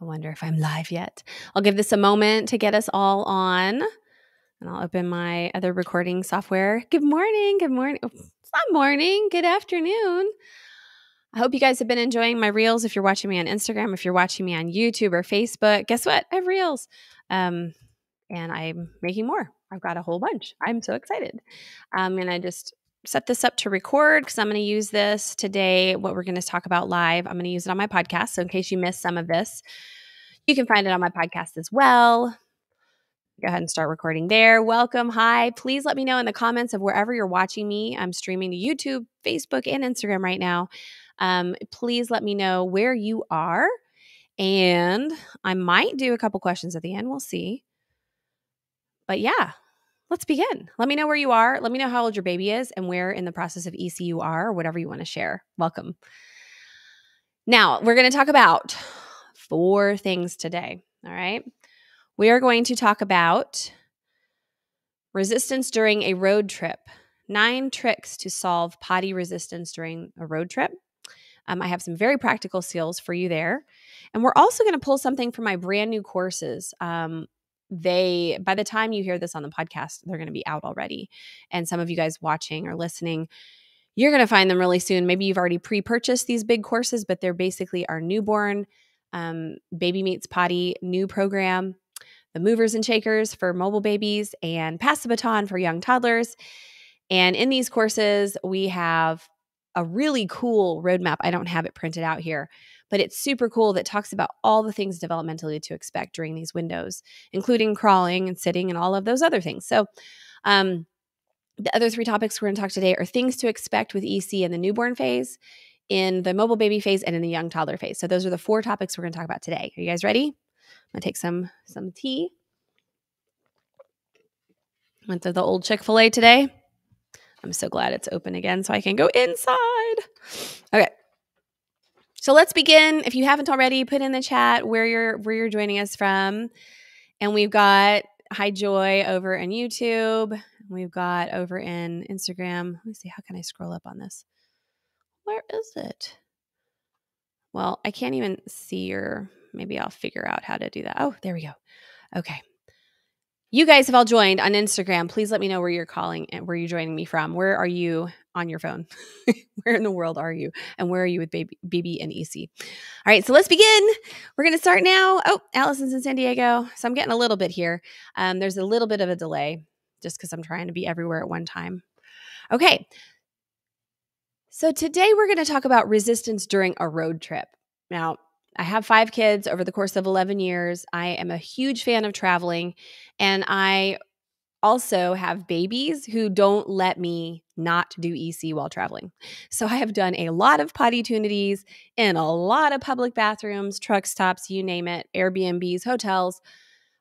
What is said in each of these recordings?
I wonder if I'm live yet. I'll give this a moment to get us all on. And I'll open my other recording software. Good morning. Good morning. It's not morning. Good afternoon. I hope you guys have been enjoying my reels. If you're watching me on Instagram, if you're watching me on YouTube or Facebook, guess what? I have reels. Um, and I'm making more. I've got a whole bunch. I'm so excited. I'm going to just set this up to record because I'm going to use this today. What we're going to talk about live, I'm going to use it on my podcast. So, in case you missed some of this, you can find it on my podcast as well. Go ahead and start recording there. Welcome. Hi. Please let me know in the comments of wherever you're watching me. I'm streaming to YouTube, Facebook, and Instagram right now. Um, please let me know where you are. And I might do a couple questions at the end. We'll see. But yeah, let's begin. Let me know where you are. Let me know how old your baby is and where in the process of EC you are, or whatever you want to share. Welcome. Now, we're going to talk about four things today. All right. We are going to talk about resistance during a road trip, nine tricks to solve potty resistance during a road trip. Um, I have some very practical skills for you there. And we're also going to pull something from my brand new courses. Um, they by the time you hear this on the podcast they're going to be out already and some of you guys watching or listening you're going to find them really soon. Maybe you've already pre-purchased these big courses but they're basically our newborn um, baby meets potty new program the movers and shakers for mobile babies and pass the baton for young toddlers. And in these courses we have a really cool roadmap. I don't have it printed out here but it's super cool that talks about all the things developmentally to expect during these windows, including crawling and sitting and all of those other things. So, um, the other three topics we're going to talk today are things to expect with EC in the newborn phase, in the mobile baby phase, and in the young toddler phase. So those are the four topics we're going to talk about today. Are you guys ready? I'm going to take some some tea. Went to the old Chick Fil A today. I'm so glad it's open again, so I can go inside. Okay. So let's begin. If you haven't already, put in the chat where you're where you're joining us from. And we've got Hi Joy over in YouTube. We've got over in Instagram. Let me see. How can I scroll up on this? Where is it? Well, I can't even see your. Maybe I'll figure out how to do that. Oh, there we go. Okay. You guys have all joined on Instagram. Please let me know where you're calling and where you're joining me from. Where are you on your phone? where in the world are you? And where are you with baby, BB and EC? All right, so let's begin. We're going to start now. Oh, Allison's in San Diego. So I'm getting a little bit here. Um, there's a little bit of a delay just because I'm trying to be everywhere at one time. Okay. So today we're going to talk about resistance during a road trip. Now, I have five kids over the course of 11 years. I am a huge fan of traveling, and I also have babies who don't let me not do EC while traveling. So I have done a lot of potty tunities in a lot of public bathrooms, truck stops, you name it, Airbnbs, hotels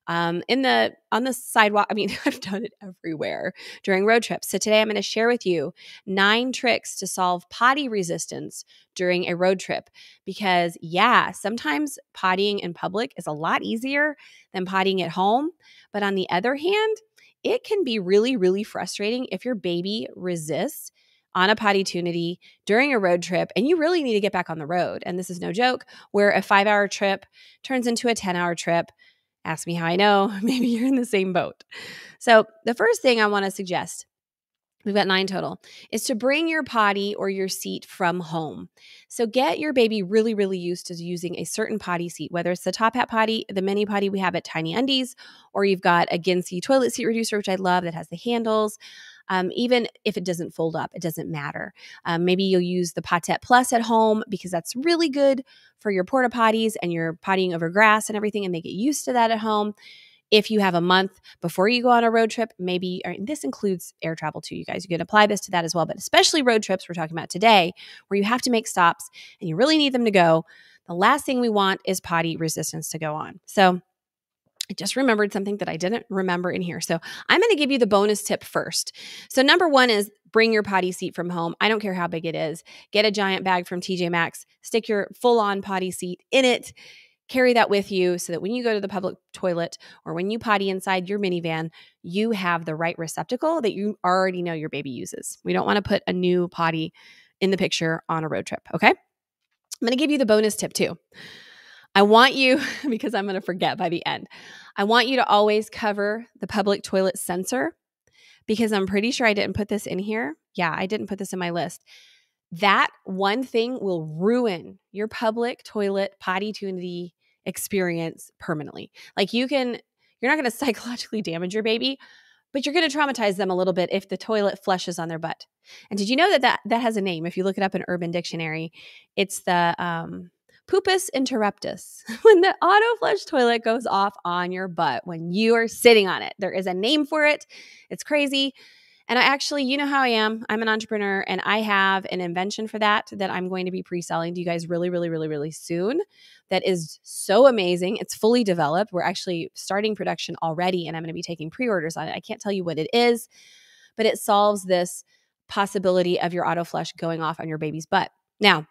um, in the on the sidewalk. I mean, I've done it everywhere during road trips. So today I'm going to share with you nine tricks to solve potty resistance during a road trip. Because yeah, sometimes pottying in public is a lot easier than pottying at home. But on the other hand, it can be really, really frustrating if your baby resists on a potty tunity during a road trip and you really need to get back on the road. And this is no joke, where a five hour trip turns into a 10 hour trip Ask me how I know. Maybe you're in the same boat. So, the first thing I want to suggest we've got nine total, is to bring your potty or your seat from home. So get your baby really, really used to using a certain potty seat, whether it's the top hat potty, the mini potty we have at Tiny Undies, or you've got a Gincy toilet seat reducer, which I love that has the handles. Um, even if it doesn't fold up, it doesn't matter. Um, maybe you'll use the Potette Plus at home because that's really good for your porta potties and you're pottying over grass and everything, and they get used to that at home. If you have a month before you go on a road trip, maybe this includes air travel too, you guys. You can apply this to that as well, but especially road trips we're talking about today, where you have to make stops and you really need them to go. The last thing we want is potty resistance to go on. So I just remembered something that I didn't remember in here. So I'm going to give you the bonus tip first. So, number one is bring your potty seat from home. I don't care how big it is. Get a giant bag from TJ Maxx, stick your full on potty seat in it. Carry that with you so that when you go to the public toilet or when you potty inside your minivan, you have the right receptacle that you already know your baby uses. We don't want to put a new potty in the picture on a road trip. Okay. I'm going to give you the bonus tip too. I want you, because I'm going to forget by the end, I want you to always cover the public toilet sensor because I'm pretty sure I didn't put this in here. Yeah, I didn't put this in my list. That one thing will ruin your public toilet potty tunity experience permanently. Like you can, you're not going to psychologically damage your baby, but you're going to traumatize them a little bit if the toilet flushes on their butt. And did you know that that, that has a name? If you look it up in Urban Dictionary, it's the um, Pupus interruptus. when the auto flush toilet goes off on your butt when you are sitting on it, there is a name for it. It's crazy. And I actually, you know how I am. I'm an entrepreneur and I have an invention for that that I'm going to be pre selling to you guys really, really, really, really soon. That is so amazing. It's fully developed. We're actually starting production already and I'm going to be taking pre orders on it. I can't tell you what it is, but it solves this possibility of your auto flush going off on your baby's butt. Now,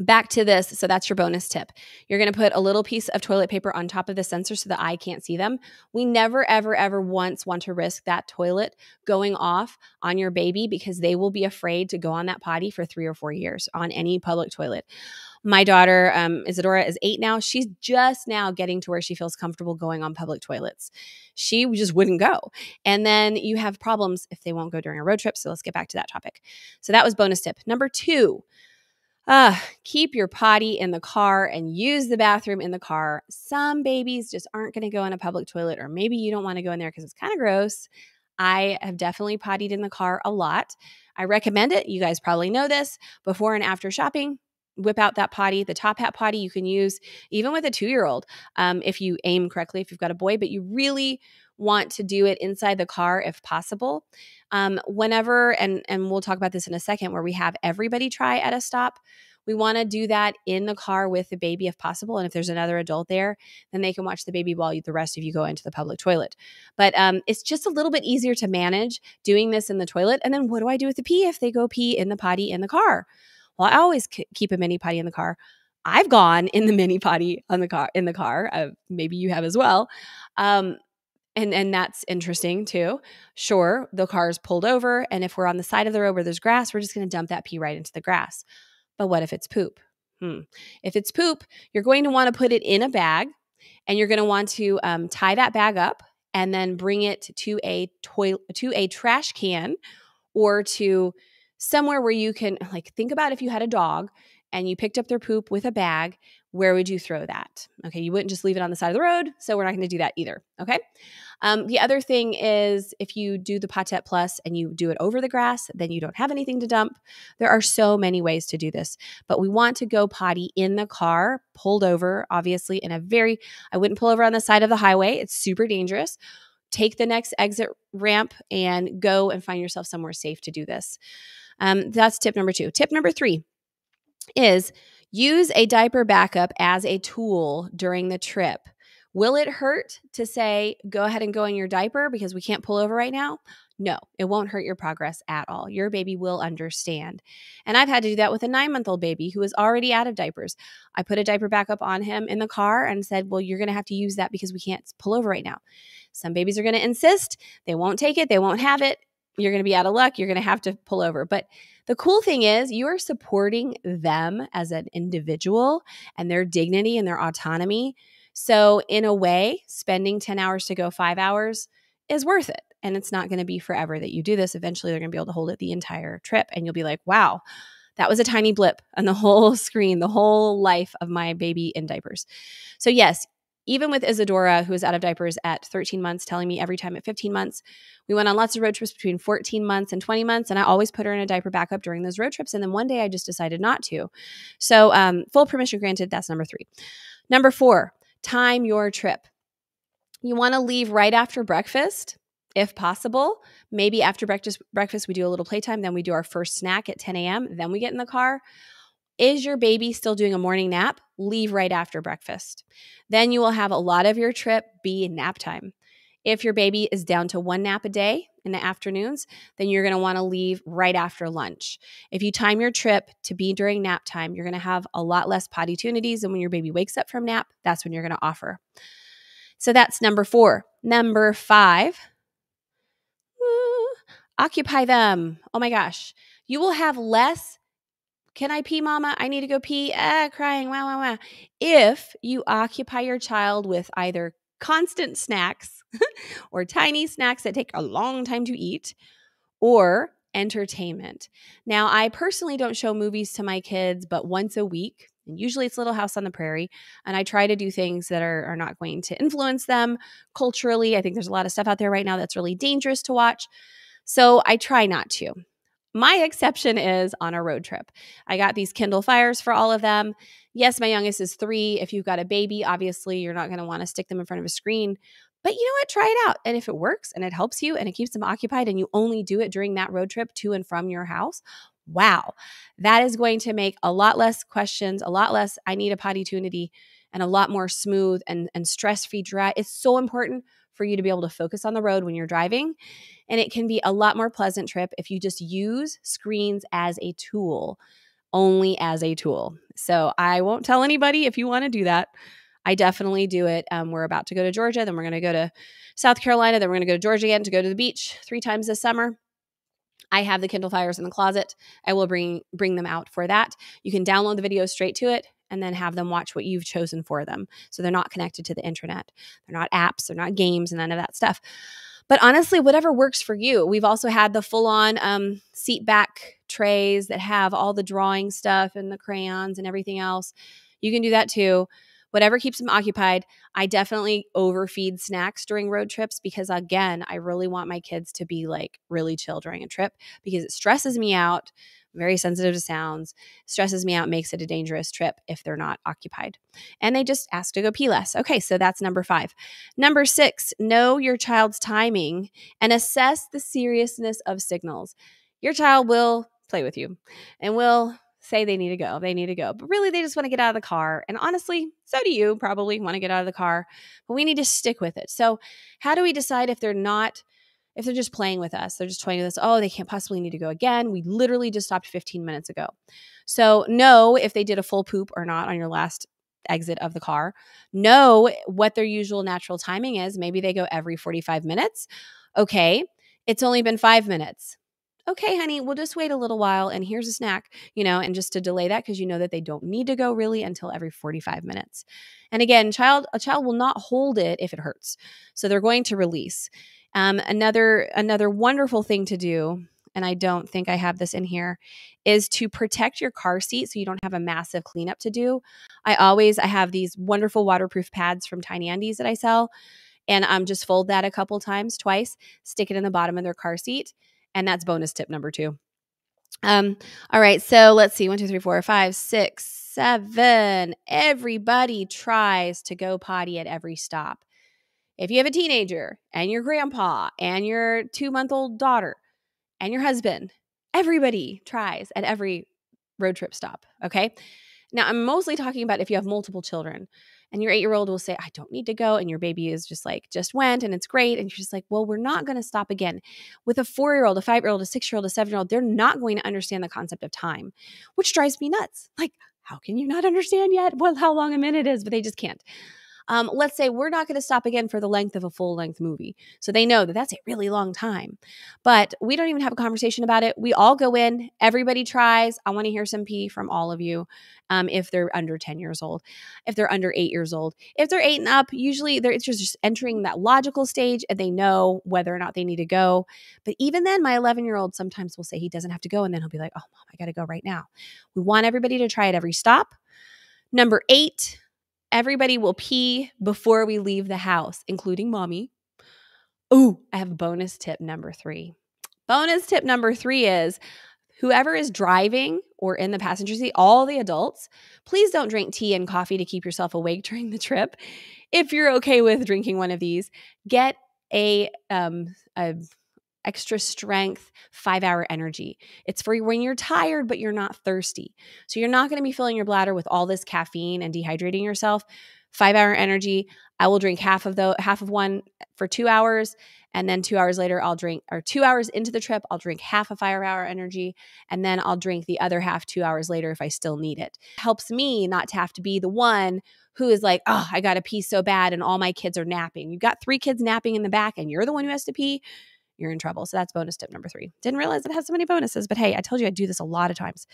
back to this. So that's your bonus tip. You're going to put a little piece of toilet paper on top of the sensor so the eye can't see them. We never, ever, ever once want to risk that toilet going off on your baby because they will be afraid to go on that potty for three or four years on any public toilet. My daughter, um, Isadora, is eight now. She's just now getting to where she feels comfortable going on public toilets. She just wouldn't go. And then you have problems if they won't go during a road trip. So let's get back to that topic. So that was bonus tip. Number two, uh, keep your potty in the car and use the bathroom in the car. Some babies just aren't going to go in a public toilet, or maybe you don't want to go in there because it's kind of gross. I have definitely pottied in the car a lot. I recommend it. You guys probably know this before and after shopping. Whip out that potty, the top hat potty you can use even with a two year old um, if you aim correctly, if you've got a boy, but you really want to do it inside the car if possible. Um, whenever, and, and we'll talk about this in a second, where we have everybody try at a stop, we want to do that in the car with the baby if possible. And if there's another adult there, then they can watch the baby while you, the rest of you go into the public toilet. But um, it's just a little bit easier to manage doing this in the toilet. And then what do I do with the pee if they go pee in the potty in the car? Well, I always keep a mini potty in the car. I've gone in the mini potty on the car in the car. Uh, maybe you have as well. Um, and and that's interesting too. Sure, the car is pulled over, and if we're on the side of the road where there's grass, we're just going to dump that pee right into the grass. But what if it's poop? Hmm. If it's poop, you're going to want to put it in a bag, and you're going to want to um, tie that bag up and then bring it to a toilet to a trash can or to somewhere where you can like think about if you had a dog and you picked up their poop with a bag, where would you throw that? Okay, you wouldn't just leave it on the side of the road, so we're not going to do that either. Okay. Um, the other thing is if you do the Potette Plus and you do it over the grass, then you don't have anything to dump. There are so many ways to do this, but we want to go potty in the car, pulled over, obviously, in a very, I wouldn't pull over on the side of the highway. It's super dangerous. Take the next exit ramp and go and find yourself somewhere safe to do this. Um, that's tip number two. Tip number three is use a diaper backup as a tool during the trip. Will it hurt to say, go ahead and go in your diaper because we can't pull over right now? No, it won't hurt your progress at all. Your baby will understand. And I've had to do that with a nine month old baby who is already out of diapers. I put a diaper backup on him in the car and said, Well, you're going to have to use that because we can't pull over right now. Some babies are going to insist. They won't take it, they won't have it. You're going to be out of luck. You're going to have to pull over. But the cool thing is, you are supporting them as an individual and their dignity and their autonomy so, in a way, spending 10 hours to go five hours is worth it. And it's not going to be forever that you do this. Eventually, they're going to be able to hold it the entire trip. And you'll be like, wow, that was a tiny blip on the whole screen, the whole life of my baby in diapers. So, yes, even with Isadora, who was out of diapers at 13 months, telling me every time at 15 months, we went on lots of road trips between 14 months and 20 months. And I always put her in a diaper backup during those road trips. And then one day I just decided not to. So, um, full permission granted. That's number three. Number four, time your trip. You want to leave right after breakfast if possible. Maybe after breakfast, breakfast we do a little playtime, then we do our first snack at 10 a.m., then we get in the car. Is your baby still doing a morning nap? Leave right after breakfast. Then you will have a lot of your trip be nap time. If your baby is down to one nap a day in the afternoons, then you're going to want to leave right after lunch. If you time your trip to be during nap time, you're going to have a lot less potty tunities. And when your baby wakes up from nap, that's when you're going to offer. So that's number four. Number five, occupy them. Oh my gosh. You will have less Can I pee, mama? I need to go pee. Ah, crying. Wow, wow, wow. If you occupy your child with either constant snacks or tiny snacks that take a long time to eat or entertainment. Now, I personally don't show movies to my kids, but once a week, and usually it's Little House on the Prairie. And I try to do things that are, are not going to influence them culturally. I think there's a lot of stuff out there right now that's really dangerous to watch. So I try not to. My exception is on a road trip. I got these Kindle Fires for all of them. Yes, my youngest is three. If you've got a baby, obviously you're not going to want to stick them in front of a screen. But you know what? Try it out. And if it works and it helps you and it keeps them occupied and you only do it during that road trip to and from your house, wow, that is going to make a lot less questions, a lot less, I need a potty tunity, and a lot more smooth and, and stress free drive. It's so important for you to be able to focus on the road when you're driving. And it can be a lot more pleasant trip if you just use screens as a tool, only as a tool. So I won't tell anybody if you want to do that. I definitely do it. Um, we're about to go to Georgia, then we're going to go to South Carolina, then we're going to go to Georgia again to go to the beach three times this summer. I have the Kindle Fires in the closet. I will bring bring them out for that. You can download the videos straight to it and then have them watch what you've chosen for them. So they're not connected to the internet. They're not apps, they're not games and none of that stuff. But honestly, whatever works for you. We've also had the full on um, seat back trays that have all the drawing stuff and the crayons and everything else. You can do that too whatever keeps them occupied. I definitely overfeed snacks during road trips because, again, I really want my kids to be like really chill during a trip because it stresses me out. Very sensitive to sounds, stresses me out, makes it a dangerous trip if they're not occupied. And they just ask to go pee less. Okay, so that's number five. Number six, know your child's timing and assess the seriousness of signals. Your child will play with you and will say they need to go, they need to go. But really, they just want to get out of the car. And honestly, so do you probably want to get out of the car, but we need to stick with it. So, how do we decide if they're not, if they're just playing with us, they're just toying with us, oh, they can't possibly need to go again? We literally just stopped 15 minutes ago. So, know if they did a full poop or not on your last exit of the car. Know what their usual natural timing is. Maybe they go every 45 minutes. Okay, it's only been five minutes okay, honey, we'll just wait a little while and here's a snack, you know, and just to delay that because you know that they don't need to go really until every 45 minutes. And again, child a child will not hold it if it hurts. So they're going to release. Um, another another wonderful thing to do and I don't think I have this in here, is to protect your car seat so you don't have a massive cleanup to do. I always I have these wonderful waterproof pads from Tiny Undies that I sell, and I'm um, just fold that a couple times, twice, stick it in the bottom of their car seat, and that's bonus tip number two. Um, all right, so let's see one, two, three, four, five, six, seven. Everybody tries to go potty at every stop. If you have a teenager and your grandpa and your two month old daughter and your husband, everybody tries at every road trip stop. Okay. Now, I'm mostly talking about if you have multiple children and your eight year old will say, I don't need to go. And your baby is just like, just went and it's great. And you're just like, well, we're not going to stop again. With a four year old, a five year old, a six year old, a seven year old, they're not going to understand the concept of time, which drives me nuts. Like, how can you not understand yet? Well, how long a minute is, but they just can't um, let's say we're not going to stop again for the length of a full length movie. So they know that that's a really long time. But we don't even have a conversation about it. We all go in, everybody tries. I want to hear some pee from all of you um, if they're under 10 years old, if they're under eight years old. If they're eight and up, usually they're it's just entering that logical stage and they know whether or not they need to go. But even then, my 11 year old sometimes will say he doesn't have to go. And then he'll be like, oh, mom, I got to go right now. We want everybody to try at every stop. Number eight, Everybody will pee before we leave the house, including mommy. Ooh, I have bonus tip number three. Bonus tip number three is whoever is driving or in the passenger seat, all the adults, please don't drink tea and coffee to keep yourself awake during the trip. If you're okay with drinking one of these, get a, um, a extra strength, five hour energy. It's for when you're tired, but you're not thirsty. So you're not going to be filling your bladder with all this caffeine and dehydrating yourself. Five hour energy. I will drink half of the half of one for two hours. And then two hours later, I'll drink, or two hours into the trip, I'll drink half a five hour energy. And then I'll drink the other half two hours later if I still need it. Helps me not to have to be the one who is like, oh, I got to pee so bad and all my kids are napping. You've got three kids napping in the back and you're the one who has to pee you're in trouble. So that's bonus tip number three. Didn't realize it has so many bonuses, but hey, I told you I do this a lot of times.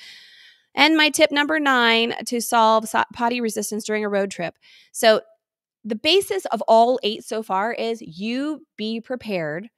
And my tip number nine to solve potty resistance during a road trip. So, the basis of all eight so far is you be prepared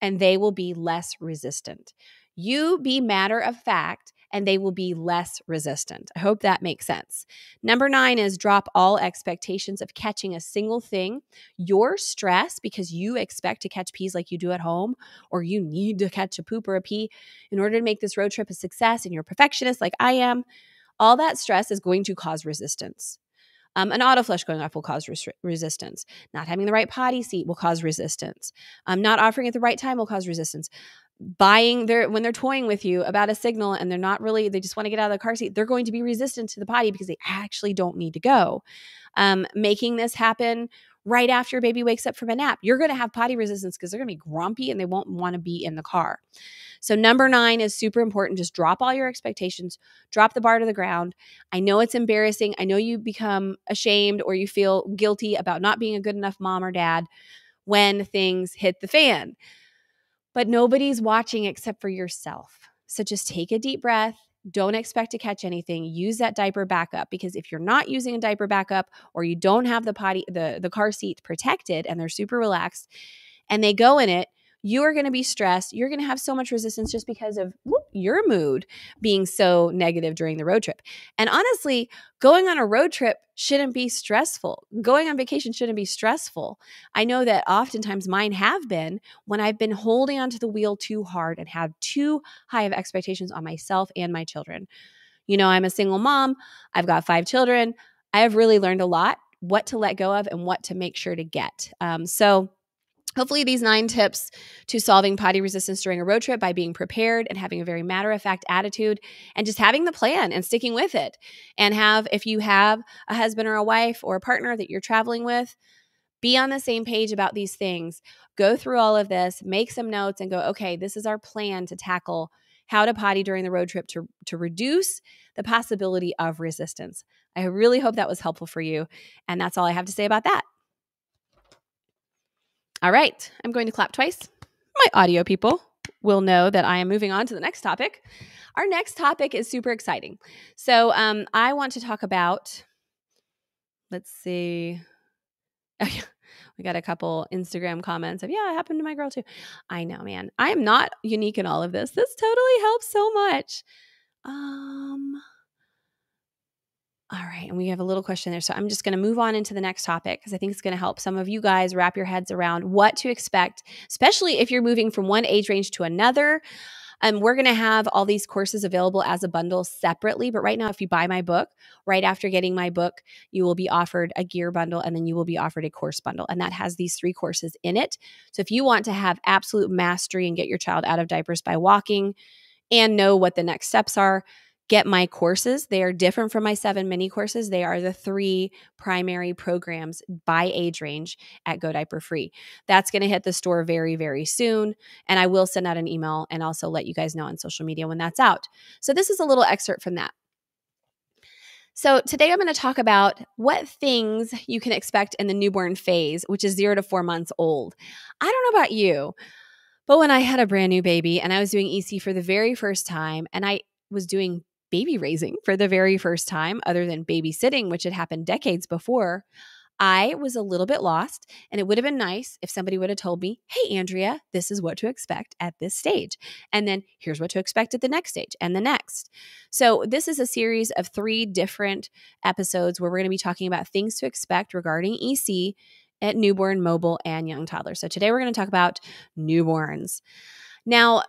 and they will be less resistant. You be matter of fact and they will be less resistant. I hope that makes sense. Number nine is drop all expectations of catching a single thing. Your stress, because you expect to catch pees like you do at home, or you need to catch a poop or a pee in order to make this road trip a success, and you're a perfectionist like I am, all that stress is going to cause resistance. Um, an auto flush going off will cause res- resistance. Not having the right potty seat will cause resistance. Um, not offering at the right time will cause resistance buying their when they're toying with you about a signal and they're not really they just want to get out of the car seat they're going to be resistant to the potty because they actually don't need to go. Um, making this happen right after your baby wakes up from a nap you're going to have potty resistance because they're going to be grumpy and they won't want to be in the car. So number nine is super important just drop all your expectations drop the bar to the ground. I know it's embarrassing i know you become ashamed or you feel guilty about not being a good enough mom or dad when things hit the fan but nobody's watching except for yourself. So just take a deep breath. Don't expect to catch anything. Use that diaper backup because if you're not using a diaper backup or you don't have the potty the the car seat protected and they're super relaxed and they go in it, you are going to be stressed. You're going to have so much resistance just because of whoop, your mood being so negative during the road trip. And honestly, going on a road trip shouldn't be stressful. Going on vacation shouldn't be stressful. I know that oftentimes mine have been when I've been holding onto the wheel too hard and have too high of expectations on myself and my children. You know, I'm a single mom, I've got five children. I have really learned a lot what to let go of and what to make sure to get. Um, so, Hopefully, these nine tips to solving potty resistance during a road trip by being prepared and having a very matter of fact attitude and just having the plan and sticking with it. And have, if you have a husband or a wife or a partner that you're traveling with, be on the same page about these things. Go through all of this, make some notes, and go, okay, this is our plan to tackle how to potty during the road trip to, to reduce the possibility of resistance. I really hope that was helpful for you. And that's all I have to say about that. All right, I'm going to clap twice. My audio people will know that I am moving on to the next topic. Our next topic is super exciting. So, um, I want to talk about, let's see. we got a couple Instagram comments of, yeah, it happened to my girl too. I know, man. I am not unique in all of this. This totally helps so much. Um, all right. And we have a little question there. So I'm just going to move on into the next topic because I think it's going to help some of you guys wrap your heads around what to expect, especially if you're moving from one age range to another. And um, we're going to have all these courses available as a bundle separately. But right now, if you buy my book, right after getting my book, you will be offered a gear bundle and then you will be offered a course bundle. And that has these three courses in it. So if you want to have absolute mastery and get your child out of diapers by walking and know what the next steps are, get my courses. They are different from my seven mini courses. They are the three primary programs by age range at Go Diaper Free. That's going to hit the store very, very soon. And I will send out an email and also let you guys know on social media when that's out. So, this is a little excerpt from that. So, today I'm going to talk about what things you can expect in the newborn phase, which is zero to four months old. I don't know about you, but when I had a brand new baby and I was doing EC for the very first time and I was doing baby raising for the very first time, other than babysitting, which had happened decades before, I was a little bit lost. And it would have been nice if somebody would have told me, hey, Andrea, this is what to expect at this stage. And then here's what to expect at the next stage and the next. So, this is a series of three different episodes where we're going to be talking about things to expect regarding EC at newborn, mobile, and young toddler. So, today we're going to talk about newborns. Now,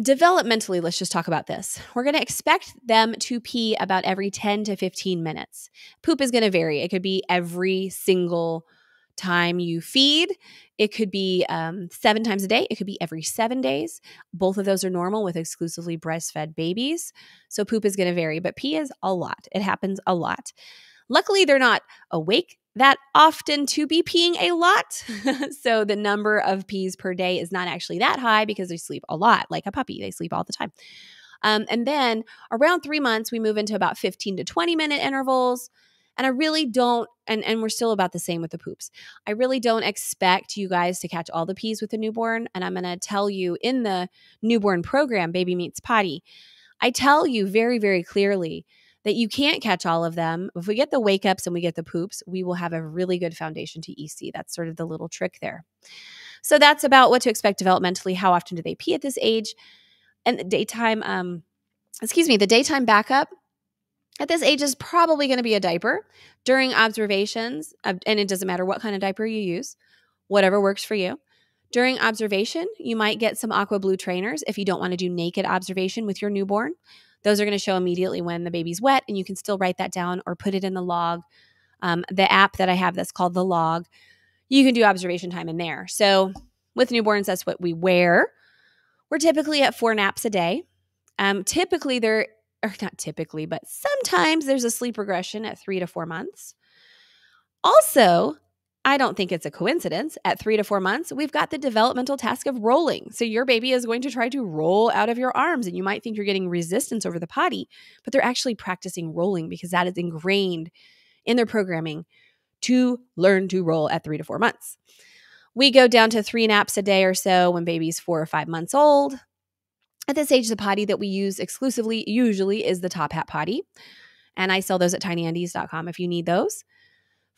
developmentally, let's just talk about this. We're going to expect them to pee about every 10 to 15 minutes. Poop is going to vary. It could be every single time you feed. It could be um, seven times a day. It could be every seven days. Both of those are normal with exclusively breastfed babies. So poop is going to vary, but pee is a lot. It happens a lot. Luckily, they're not awake that often to be peeing a lot. so the number of pees per day is not actually that high because they sleep a lot, like a puppy. They sleep all the time. Um, and then around three months, we move into about 15 to 20 minute intervals. And I really don't, and, and we're still about the same with the poops. I really don't expect you guys to catch all the pees with a newborn. And I'm going to tell you in the newborn program, Baby Meets Potty, I tell you very, very clearly that you can't catch all of them. If we get the wake ups and we get the poops, we will have a really good foundation to EC. That's sort of the little trick there. So that's about what to expect developmentally. How often do they pee at this age? And the daytime, um, excuse me, the daytime backup at this age is probably going to be a diaper during observations, and it doesn't matter what kind of diaper you use, whatever works for you. During observation, you might get some aqua blue trainers if you don't want to do naked observation with your newborn. Those are going to show immediately when the baby's wet, and you can still write that down or put it in the log. Um, the app that I have that's called the log, you can do observation time in there. So with newborns, that's what we wear. We're typically at four naps a day. Um, typically, there or not typically, but sometimes there's a sleep regression at three to four months. Also, I don't think it's a coincidence. At three to four months, we've got the developmental task of rolling. So your baby is going to try to roll out of your arms, and you might think you're getting resistance over the potty, but they're actually practicing rolling because that is ingrained in their programming to learn to roll at three to four months. We go down to three naps a day or so when baby's four or five months old. At this age, the potty that we use exclusively usually is the Top Hat potty. And I sell those at tinyundies.com if you need those.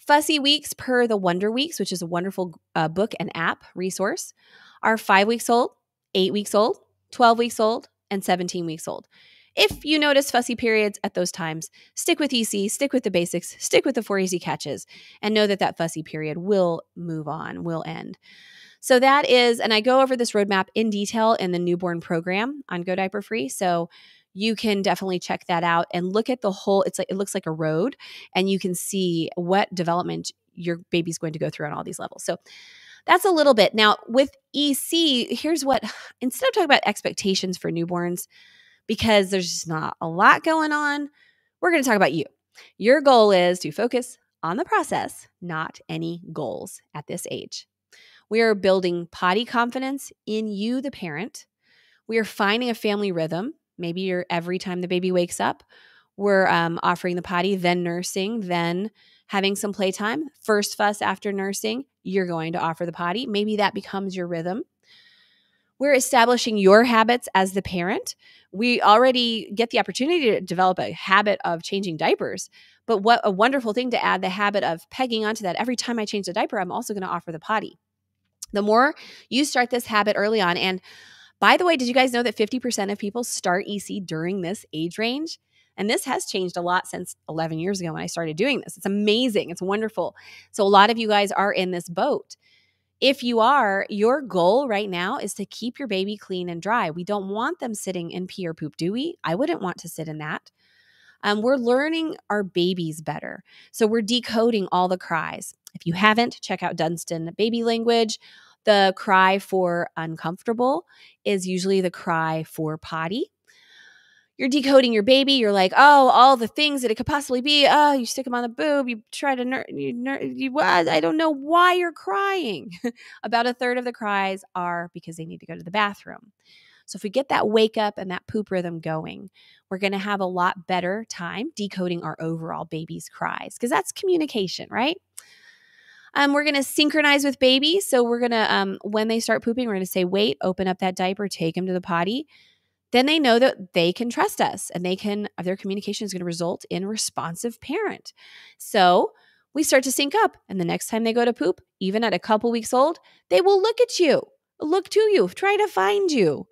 Fussy Weeks per the Wonder Weeks, which is a wonderful uh, book and app resource, are five weeks old, eight weeks old, 12 weeks old, and 17 weeks old. If you notice fussy periods at those times, stick with EC, stick with the basics, stick with the four easy catches, and know that that fussy period will move on, will end. So that is, and I go over this roadmap in detail in the newborn program on Go Diaper Free. So you can definitely check that out and look at the whole it's like it looks like a road and you can see what development your baby's going to go through on all these levels. So that's a little bit. Now with ec here's what instead of talking about expectations for newborns because there's just not a lot going on we're going to talk about you. Your goal is to focus on the process not any goals at this age. We are building potty confidence in you the parent. We are finding a family rhythm Maybe you're every time the baby wakes up, we're um, offering the potty, then nursing, then having some playtime. First fuss after nursing, you're going to offer the potty. Maybe that becomes your rhythm. We're establishing your habits as the parent. We already get the opportunity to develop a habit of changing diapers. But what a wonderful thing to add the habit of pegging onto that. Every time I change the diaper, I'm also going to offer the potty. The more you start this habit early on, and by the way, did you guys know that 50% of people start EC during this age range? And this has changed a lot since 11 years ago when I started doing this. It's amazing. It's wonderful. So, a lot of you guys are in this boat. If you are, your goal right now is to keep your baby clean and dry. We don't want them sitting in pee or poop, do we? I wouldn't want to sit in that. Um, we're learning our babies better. So, we're decoding all the cries. If you haven't, check out Dunstan Baby Language. The cry for uncomfortable is usually the cry for potty. You're decoding your baby. You're like, oh, all the things that it could possibly be. Oh, you stick them on the boob. You try to, ner- you, ner- you I don't know why you're crying. About a third of the cries are because they need to go to the bathroom. So if we get that wake up and that poop rhythm going, we're going to have a lot better time decoding our overall baby's cries because that's communication, right? Um, we're going to synchronize with baby. So we're going to, um, when they start pooping, we're going to say, wait, open up that diaper, take them to the potty. Then they know that they can trust us and they can, their communication is going to result in responsive parent. So we start to sync up. And the next time they go to poop, even at a couple weeks old, they will look at you, look to you, try to find you.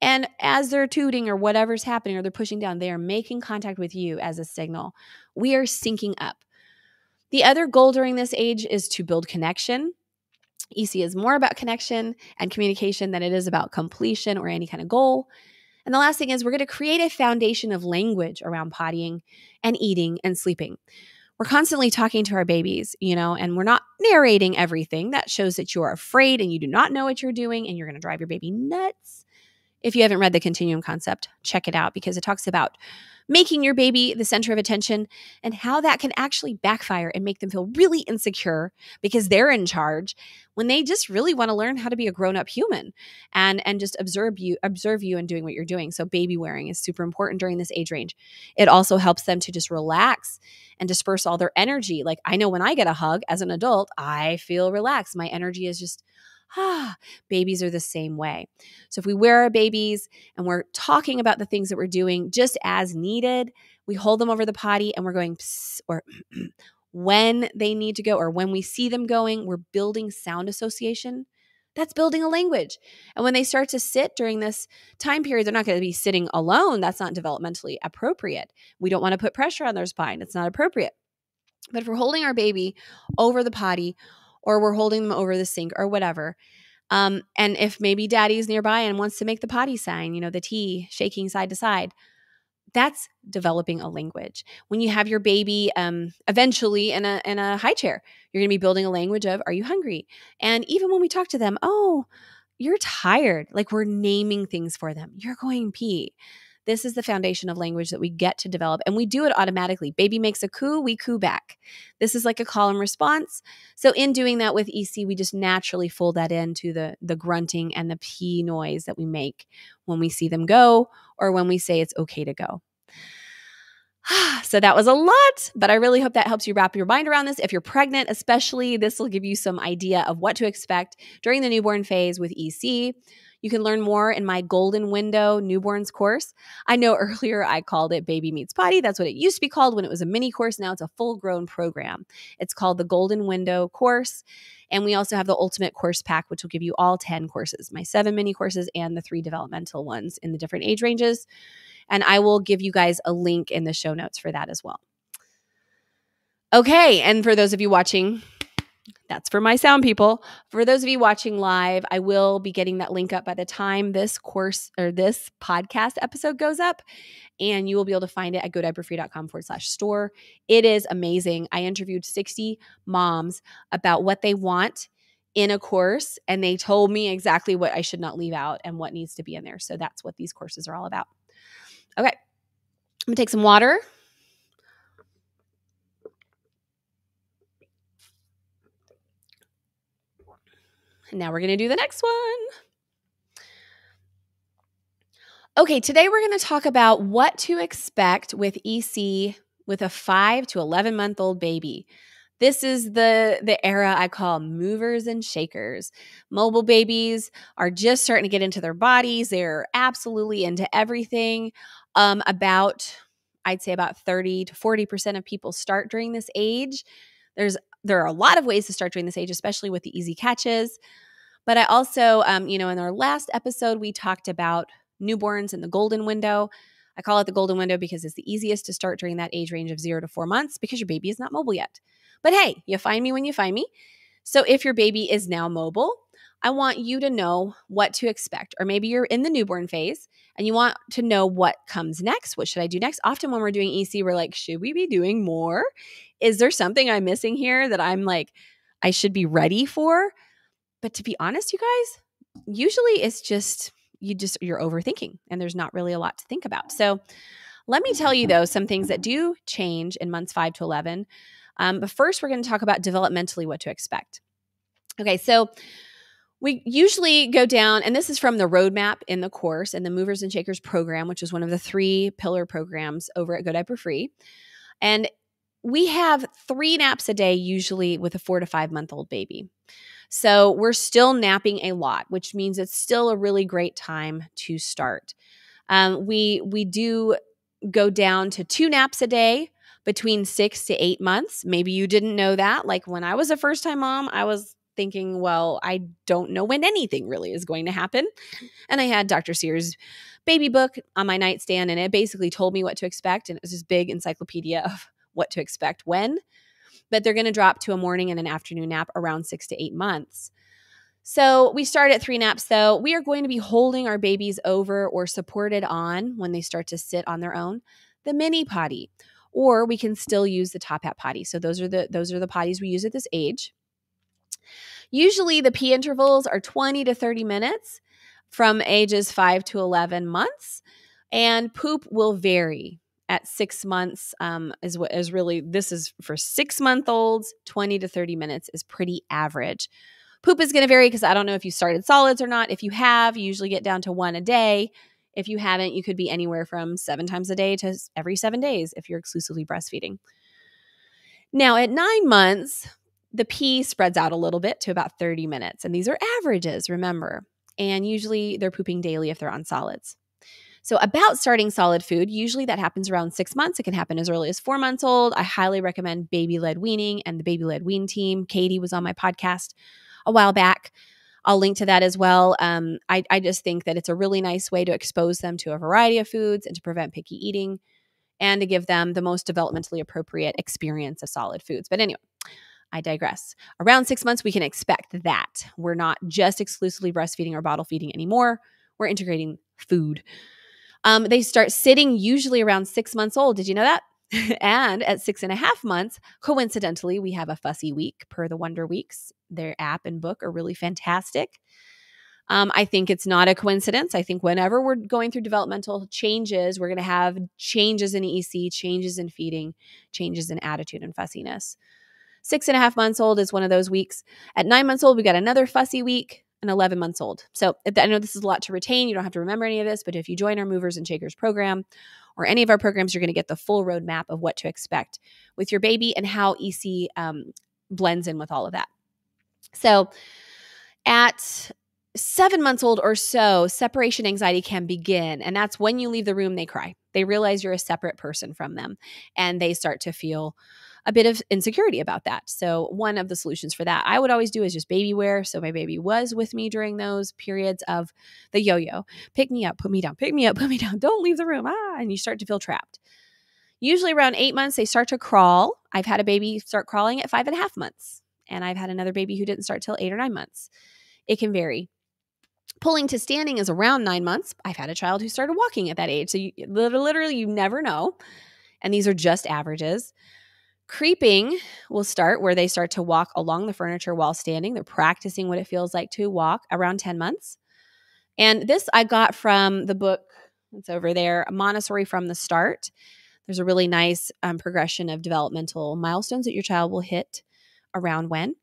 And as they're tooting or whatever's happening or they're pushing down, they are making contact with you as a signal. We are syncing up. The other goal during this age is to build connection. EC is more about connection and communication than it is about completion or any kind of goal. And the last thing is we're going to create a foundation of language around pottying and eating and sleeping. We're constantly talking to our babies, you know, and we're not narrating everything. That shows that you're afraid and you do not know what you're doing and you're going to drive your baby nuts. If you haven't read the continuum concept, check it out because it talks about making your baby the center of attention and how that can actually backfire and make them feel really insecure because they're in charge when they just really want to learn how to be a grown-up human and and just observe you observe you and doing what you're doing. So baby wearing is super important during this age range. It also helps them to just relax and disperse all their energy. Like I know when I get a hug as an adult, I feel relaxed. My energy is just Ah, babies are the same way. So if we wear our babies and we're talking about the things that we're doing just as needed, we hold them over the potty and we're going or when they need to go or when we see them going, we're building sound association. That's building a language. And when they start to sit during this time period, they're not going to be sitting alone. That's not developmentally appropriate. We don't want to put pressure on their spine. It's not appropriate. But if we're holding our baby over the potty or we're holding them over the sink or whatever, um, and if maybe daddy's nearby and wants to make the potty sign, you know, the T shaking side to side, that's developing a language. When you have your baby um, eventually in a in a high chair, you're going to be building a language of "Are you hungry?" And even when we talk to them, "Oh, you're tired," like we're naming things for them. You're going pee. This is the foundation of language that we get to develop, and we do it automatically. Baby makes a coo, we coo back. This is like a call and response. So, in doing that with EC, we just naturally fold that into the the grunting and the pee noise that we make when we see them go or when we say it's okay to go. so that was a lot, but I really hope that helps you wrap your mind around this. If you're pregnant, especially, this will give you some idea of what to expect during the newborn phase with EC. You can learn more in my Golden Window Newborns course. I know earlier I called it Baby Meets Potty. That's what it used to be called when it was a mini course. Now it's a full grown program. It's called the Golden Window course. And we also have the Ultimate Course Pack, which will give you all 10 courses my seven mini courses and the three developmental ones in the different age ranges. And I will give you guys a link in the show notes for that as well. Okay. And for those of you watching, that's for my sound people. For those of you watching live, I will be getting that link up by the time this course or this podcast episode goes up. And you will be able to find it at godiaperfree.com forward slash store. It is amazing. I interviewed 60 moms about what they want in a course, and they told me exactly what I should not leave out and what needs to be in there. So that's what these courses are all about. Okay. I'm gonna take some water. Now we're going to do the next one. Okay, today we're going to talk about what to expect with EC with a 5 to 11 month old baby. This is the the era I call movers and shakers. Mobile babies are just starting to get into their bodies. They're absolutely into everything. Um, about I'd say about 30 to 40% of people start during this age. There's there are a lot of ways to start during this age, especially with the easy catches. But I also, um, you know, in our last episode, we talked about newborns and the golden window. I call it the golden window because it's the easiest to start during that age range of zero to four months because your baby is not mobile yet. But hey, you find me when you find me. So if your baby is now mobile, I want you to know what to expect. Or maybe you're in the newborn phase and you want to know what comes next. What should I do next? Often when we're doing EC, we're like, should we be doing more? Is there something I'm missing here that I'm like, I should be ready for? But to be honest, you guys, usually it's just, you just, you're overthinking and there's not really a lot to think about. So let me tell you, though, some things that do change in months five to 11. Um, but first, we're going to talk about developmentally what to expect. Okay, so we usually go down, and this is from the roadmap in the course and the Movers and Shakers program, which is one of the three pillar programs over at Go Diaper Free. And we have three naps a day, usually with a four to five month old baby. So we're still napping a lot, which means it's still a really great time to start. Um, we we do go down to two naps a day between six to eight months. Maybe you didn't know that. Like when I was a first time mom, I was thinking, well, I don't know when anything really is going to happen. And I had Dr. Sears' baby book on my nightstand, and it basically told me what to expect. And it was this big encyclopedia of what to expect when. But they're going to drop to a morning and an afternoon nap around six to eight months. So we start at three naps, though. We are going to be holding our babies over or supported on when they start to sit on their own the mini potty or we can still use the top hat potty. So those are the those are the potties we use at this age. Usually the pee intervals are 20 to 30 minutes from ages 5 to 11 months and poop will vary at six months um, is what is really this is for six month olds 20 to 30 minutes is pretty average. Poop is going to vary because i don't know if you started solids or not. If you have you usually get down to one a day. If you haven't, you could be anywhere from seven times a day to every seven days if you're exclusively breastfeeding. Now, at nine months, the P spreads out a little bit to about 30 minutes. And these are averages, remember. And usually they're pooping daily if they're on solids. So, about starting solid food, usually that happens around six months. It can happen as early as four months old. I highly recommend baby led weaning and the baby led wean team. Katie was on my podcast a while back. I'll link to that as well. Um, I, I just think that it's a really nice way to expose them to a variety of foods and to prevent picky eating and to give them the most developmentally appropriate experience of solid foods. But anyway, I digress. Around six months, we can expect that. We're not just exclusively breastfeeding or bottle feeding anymore, we're integrating food. Um, they start sitting usually around six months old. Did you know that? and at six and a half months, coincidentally, we have a fussy week per the Wonder Weeks. Their app and book are really fantastic. Um, I think it's not a coincidence. I think whenever we're going through developmental changes, we're going to have changes in EC, changes in feeding, changes in attitude and fussiness. Six and a half months old is one of those weeks. At nine months old, we got another fussy week and 11 months old. So I know this is a lot to retain. You don't have to remember any of this, but if you join our Movers and Shakers program or any of our programs, you're going to get the full roadmap of what to expect with your baby and how EC um, blends in with all of that. So at seven months old or so, separation anxiety can begin. And that's when you leave the room, they cry. They realize you're a separate person from them and they start to feel a bit of insecurity about that. So, one of the solutions for that I would always do is just baby wear. So, my baby was with me during those periods of the yo yo pick me up, put me down, pick me up, put me down, don't leave the room. Ah, and you start to feel trapped. Usually, around eight months, they start to crawl. I've had a baby start crawling at five and a half months, and I've had another baby who didn't start till eight or nine months. It can vary. Pulling to standing is around nine months. I've had a child who started walking at that age. So, you, literally, you never know. And these are just averages. Creeping will start where they start to walk along the furniture while standing. They're practicing what it feels like to walk around 10 months. And this I got from the book, it's over there, Montessori from the Start. There's a really nice um, progression of developmental milestones that your child will hit around when.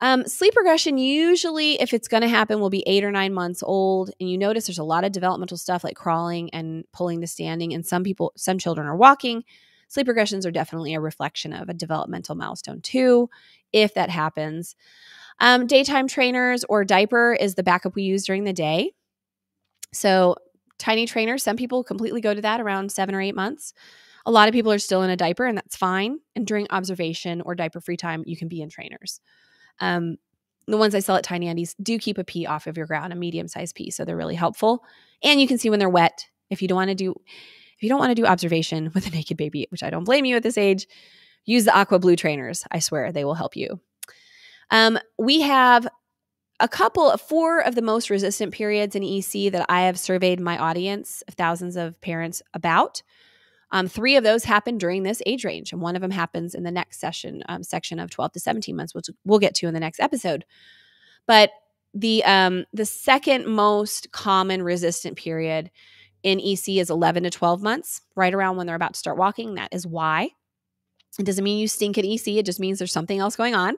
Um, sleep regression, usually, if it's going to happen, will be eight or nine months old. And you notice there's a lot of developmental stuff like crawling and pulling to standing. And some people, some children are walking, Sleep regressions are definitely a reflection of a developmental milestone, too, if that happens. Um, daytime trainers or diaper is the backup we use during the day. So, tiny trainers, some people completely go to that around seven or eight months. A lot of people are still in a diaper, and that's fine. And during observation or diaper free time, you can be in trainers. Um, the ones I sell at Tiny Undies do keep a pee off of your ground, a medium sized pee. So they're really helpful. And you can see when they're wet. If you don't want to do, if you don't want to do observation with a naked baby, which I don't blame you at this age, use the Aqua Blue trainers. I swear they will help you. Um, we have a couple, of four of the most resistant periods in EC that I have surveyed my audience of thousands of parents about. Um, three of those happen during this age range, and one of them happens in the next session um, section of 12 to 17 months, which we'll get to in the next episode. But the um, the second most common resistant period in EC is 11 to 12 months, right around when they're about to start walking. That is why. It doesn't mean you stink at EC, it just means there's something else going on.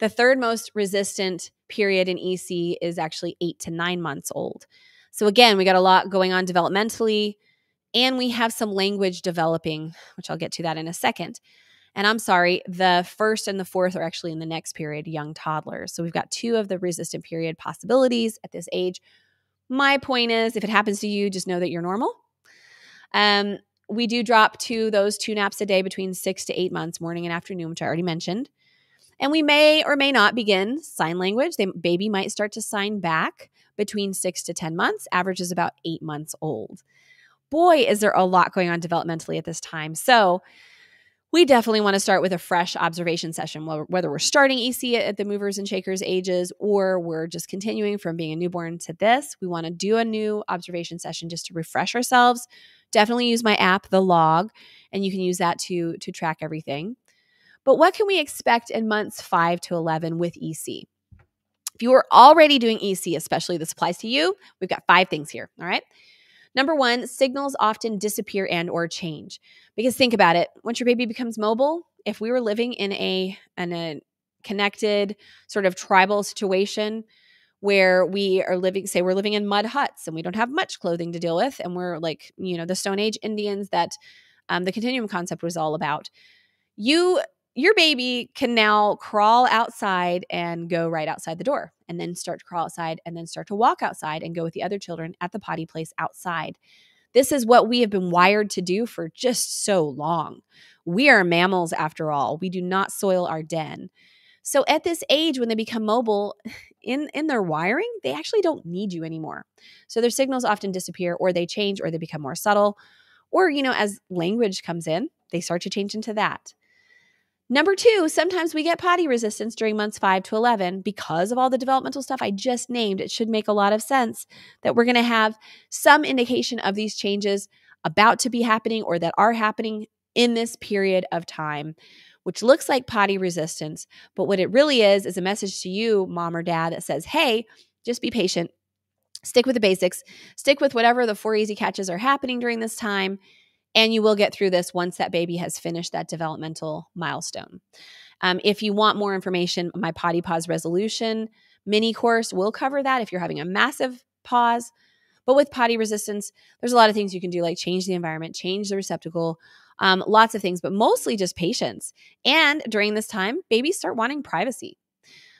The third most resistant period in EC is actually eight to nine months old. So, again, we got a lot going on developmentally, and we have some language developing, which I'll get to that in a second. And I'm sorry, the first and the fourth are actually in the next period, young toddlers. So, we've got two of the resistant period possibilities at this age. My point is, if it happens to you, just know that you're normal. Um, we do drop to those two naps a day between six to eight months, morning and afternoon, which I already mentioned. And we may or may not begin sign language. The baby might start to sign back between six to 10 months, average is about eight months old. Boy, is there a lot going on developmentally at this time. So, we definitely want to start with a fresh observation session, whether we're starting EC at the movers and shakers ages or we're just continuing from being a newborn to this. We want to do a new observation session just to refresh ourselves. Definitely use my app, The Log, and you can use that to, to track everything. But what can we expect in months 5 to 11 with EC? If you are already doing EC, especially this applies to you, we've got five things here, all right? Number one, signals often disappear and or change. Because think about it, once your baby becomes mobile, if we were living in a in a connected sort of tribal situation where we are living say we're living in mud huts and we don't have much clothing to deal with and we're like you know the stone age indians that um, the continuum concept was all about you your baby can now crawl outside and go right outside the door and then start to crawl outside and then start to walk outside and go with the other children at the potty place outside. This is what we have been wired to do for just so long. We are mammals after all. We do not soil our den. So at this age when they become mobile in in their wiring, they actually don't need you anymore. So their signals often disappear or they change or they become more subtle. Or you know as language comes in, they start to change into that. Number two, sometimes we get potty resistance during months five to 11 because of all the developmental stuff I just named. It should make a lot of sense that we're going to have some indication of these changes about to be happening or that are happening in this period of time, which looks like potty resistance. But what it really is, is a message to you, mom or dad, that says, hey, just be patient. Stick with the basics. Stick with whatever the four easy catches are happening during this time and you will get through this once that baby has finished that developmental milestone. Um, if you want more information, my potty pause resolution mini course will cover that if you're having a massive pause. But with potty resistance, there's a lot of things you can do, like change the environment, change the receptacle, um, lots of things, but mostly just patience. And during this time, babies start wanting privacy.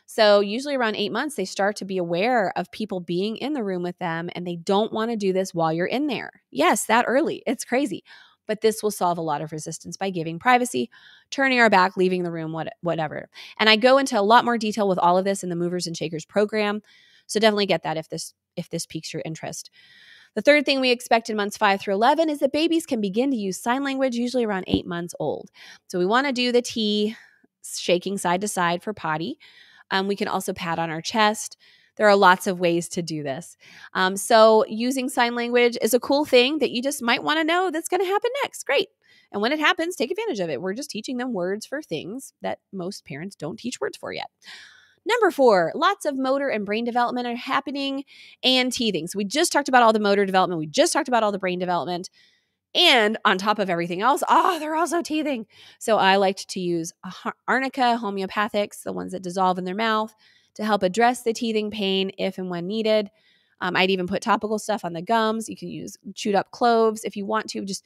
So, usually around eight months, they start to be aware of people being in the room with them and they don't want to do this while you're in there. Yes, that early. It's crazy. But this will solve a lot of resistance by giving privacy, turning our back, leaving the room, what, whatever. And I go into a lot more detail with all of this in the Movers and Shakers program. So definitely get that if this if this piques your interest. The third thing we expect in months 5 through 11 is that babies can begin to use sign language usually around 8 months old. So we want to do the T shaking side to side for potty. Um, we can also pat on our chest. There are lots of ways to do this. Um, so, using sign language is a cool thing that you just might want to know that's going to happen next. Great. And when it happens, take advantage of it. We're just teaching them words for things that most parents don't teach words for yet. Number four, lots of motor and brain development are happening and teething. So, we just talked about all the motor development, we just talked about all the brain development. And on top of everything else, oh, they're also teething. So I liked to use arnica homeopathics, the ones that dissolve in their mouth, to help address the teething pain if and when needed. Um, I'd even put topical stuff on the gums. You can use chewed up cloves if you want to. Just,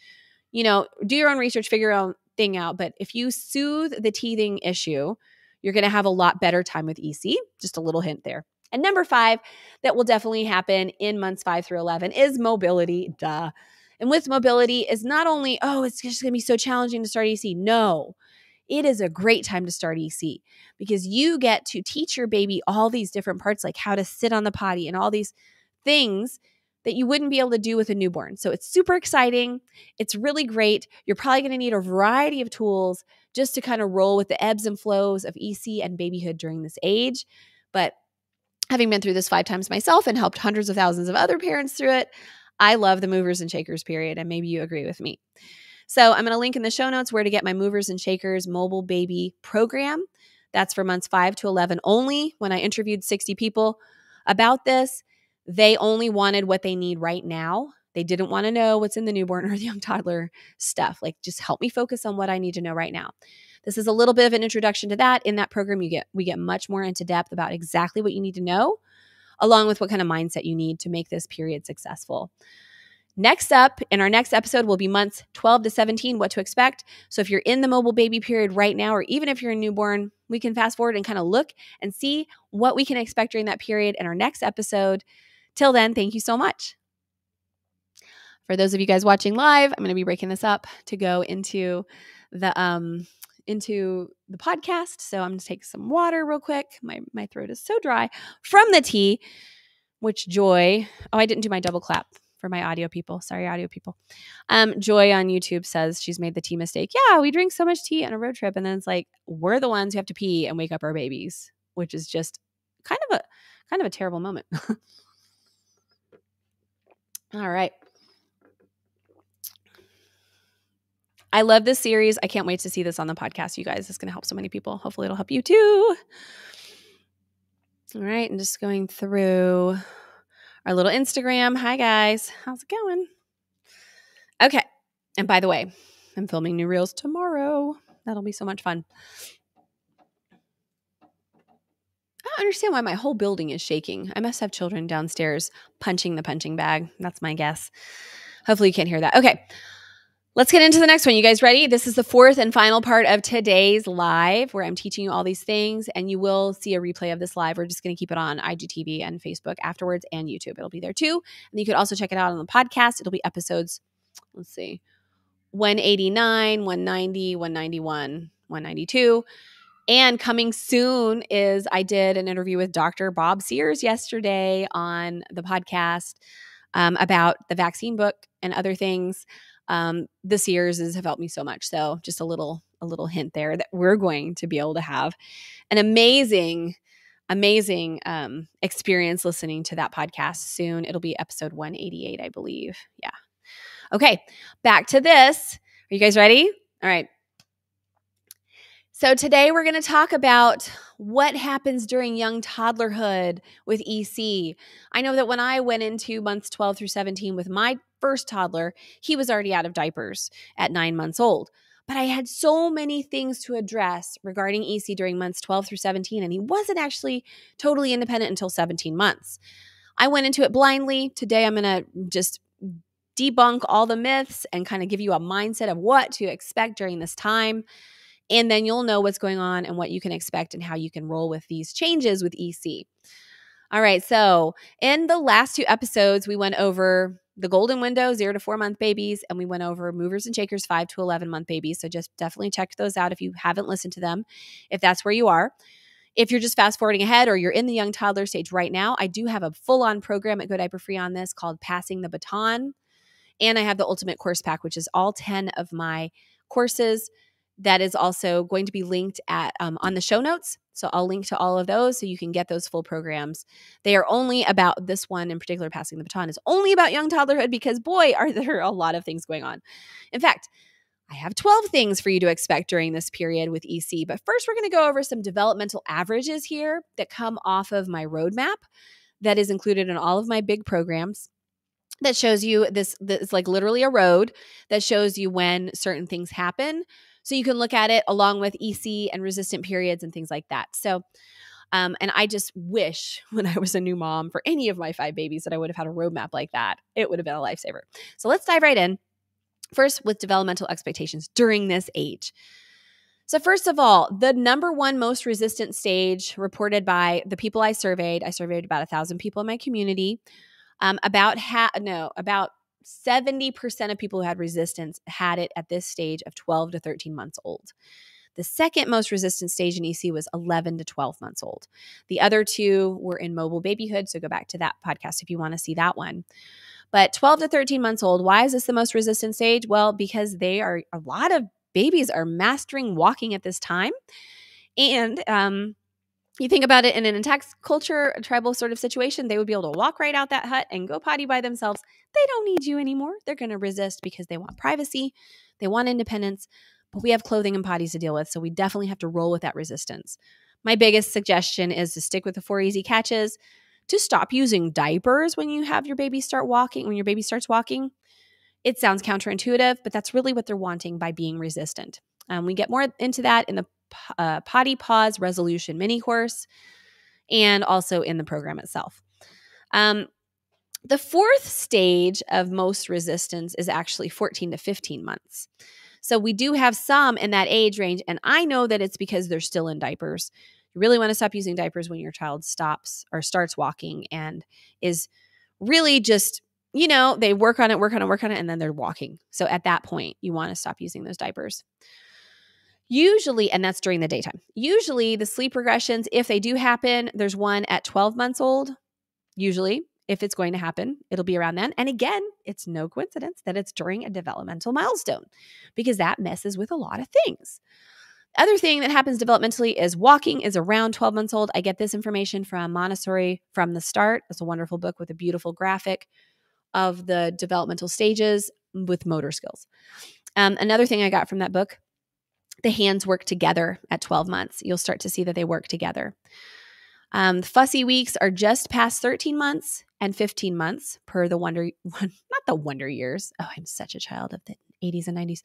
you know, do your own research, figure your own thing out. But if you soothe the teething issue, you're going to have a lot better time with EC. Just a little hint there. And number five, that will definitely happen in months five through 11 is mobility. Duh. And with mobility is not only, oh, it's just going to be so challenging to start EC. No, it is a great time to start EC because you get to teach your baby all these different parts, like how to sit on the potty and all these things that you wouldn't be able to do with a newborn. So it's super exciting. It's really great. You're probably going to need a variety of tools just to kind of roll with the ebbs and flows of EC and babyhood during this age. But having been through this five times myself and helped hundreds of thousands of other parents through it, I love the movers and shakers period, and maybe you agree with me. So I'm going to link in the show notes where to get my movers and shakers mobile baby program. That's for months 5 to 11 only. When I interviewed 60 people about this, they only wanted what they need right now. They didn't want to know what's in the newborn or the young toddler stuff. Like just help me focus on what I need to know right now. This is a little bit of an introduction to that. In that program, you get we get much more into depth about exactly what you need to know along with what kind of mindset you need to make this period successful. Next up, in our next episode, will be months 12 to 17, what to expect. So, if you're in the mobile baby period right now, or even if you're a newborn, we can fast forward and kind of look and see what we can expect during that period in our next episode. Till then, thank you so much. For those of you guys watching live, I'm going to be breaking this up to go into the um, into the podcast. So I'm going to take some water real quick. My my throat is so dry from the tea. Which Joy, oh, I didn't do my double clap for my audio people. Sorry, audio people. Um, Joy on YouTube says she's made the tea mistake. Yeah, we drink so much tea on a road trip, and then it's like we're the ones who have to pee and wake up our babies, which is just kind of a kind of a terrible moment. All right. I love this series. I can't wait to see this on the podcast, you guys. It's going to help so many people. Hopefully, it'll help you too. All right, and just going through our little Instagram. Hi, guys. How's it going? Okay. And by the way, I'm filming new reels tomorrow. That'll be so much fun. I don't understand why my whole building is shaking. I must have children downstairs punching the punching bag. That's my guess. Hopefully, you can't hear that. Okay. Let's get into the next one. You guys ready? This is the fourth and final part of today's live where I'm teaching you all these things, and you will see a replay of this live. We're just going to keep it on IGTV and Facebook afterwards and YouTube. It'll be there too. And you could also check it out on the podcast. It'll be episodes, let's see, 189, 190, 191, 192. And coming soon is I did an interview with Dr. Bob Sears yesterday on the podcast um, about the vaccine book and other things um, the Sears have helped me so much. So just a little a little hint there that we're going to be able to have an amazing amazing um, experience listening to that podcast soon. It'll be episode 188, I believe. Yeah. Okay, back to this. Are you guys ready? All right. So, today we're going to talk about what happens during young toddlerhood with EC. I know that when I went into months 12 through 17 with my first toddler, he was already out of diapers at nine months old. But I had so many things to address regarding EC during months 12 through 17, and he wasn't actually totally independent until 17 months. I went into it blindly. Today, I'm going to just debunk all the myths and kind of give you a mindset of what to expect during this time. And then you'll know what's going on and what you can expect and how you can roll with these changes with EC. All right. So, in the last two episodes, we went over the golden window, zero to four month babies, and we went over movers and shakers, five to 11 month babies. So, just definitely check those out if you haven't listened to them, if that's where you are. If you're just fast forwarding ahead or you're in the young toddler stage right now, I do have a full on program at Go Diaper Free on this called Passing the Baton. And I have the Ultimate Course Pack, which is all 10 of my courses that is also going to be linked at um, on the show notes. So I'll link to all of those so you can get those full programs. They are only about this one in particular, passing the baton is only about young toddlerhood because boy, are there a lot of things going on. In fact, I have 12 things for you to expect during this period with EC. But first, we're going to go over some developmental averages here that come off of my roadmap that is included in all of my big programs that shows you this, this like literally a road that shows you when certain things happen so you can look at it along with EC and resistant periods and things like that. So, um, and I just wish when I was a new mom for any of my five babies that I would have had a roadmap like that. It would have been a lifesaver. So let's dive right in. First, with developmental expectations during this age. So, first of all, the number one most resistant stage reported by the people I surveyed, I surveyed about a thousand people in my community. Um, about ha- no, about 70% of people who had resistance had it at this stage of 12 to 13 months old. The second most resistant stage in EC was 11 to 12 months old. The other two were in mobile babyhood. So go back to that podcast if you want to see that one. But 12 to 13 months old, why is this the most resistant stage? Well, because they are, a lot of babies are mastering walking at this time. And um, you think about it in an intact culture, a tribal sort of situation, they would be able to walk right out that hut and go potty by themselves. They don't need you anymore. They're going to resist because they want privacy, they want independence, but we have clothing and potties to deal with. So we definitely have to roll with that resistance. My biggest suggestion is to stick with the four easy catches, to stop using diapers when you have your baby start walking, when your baby starts walking. It sounds counterintuitive, but that's really what they're wanting by being resistant. Um, we get more into that in the uh, potty pause resolution mini course and also in the program itself. Um, the fourth stage of most resistance is actually 14 to 15 months. So we do have some in that age range, and I know that it's because they're still in diapers. You really want to stop using diapers when your child stops or starts walking and is really just, you know, they work on it, work on it, work on it, and then they're walking. So at that point, you want to stop using those diapers. Usually, and that's during the daytime. Usually, the sleep regressions, if they do happen, there's one at 12 months old. Usually, if it's going to happen, it'll be around then. And again, it's no coincidence that it's during a developmental milestone because that messes with a lot of things. Other thing that happens developmentally is walking is around 12 months old. I get this information from Montessori from the start. It's a wonderful book with a beautiful graphic of the developmental stages with motor skills. Um, another thing I got from that book the hands work together at 12 months. You'll start to see that they work together. Um, fussy weeks are just past 13 months and 15 months per the wonder, not the wonder years. Oh, I'm such a child of the 80s and 90s.